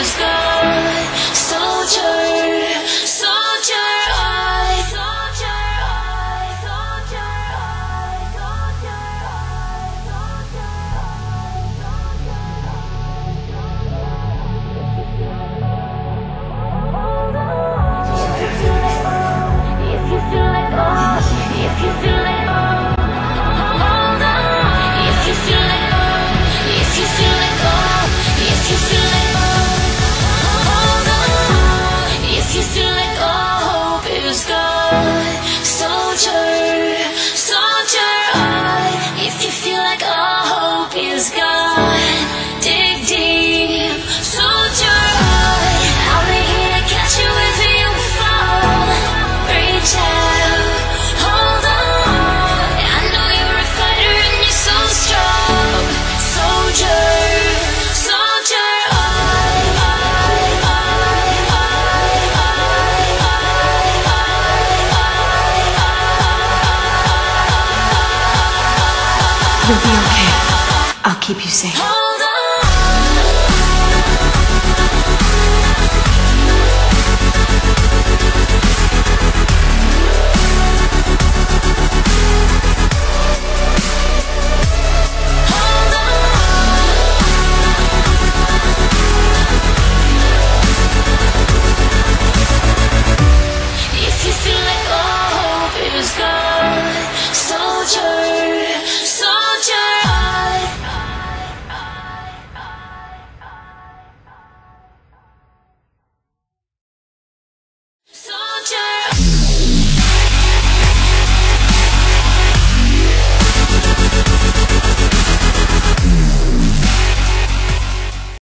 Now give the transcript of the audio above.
all hope You'll be okay. I'll keep you safe.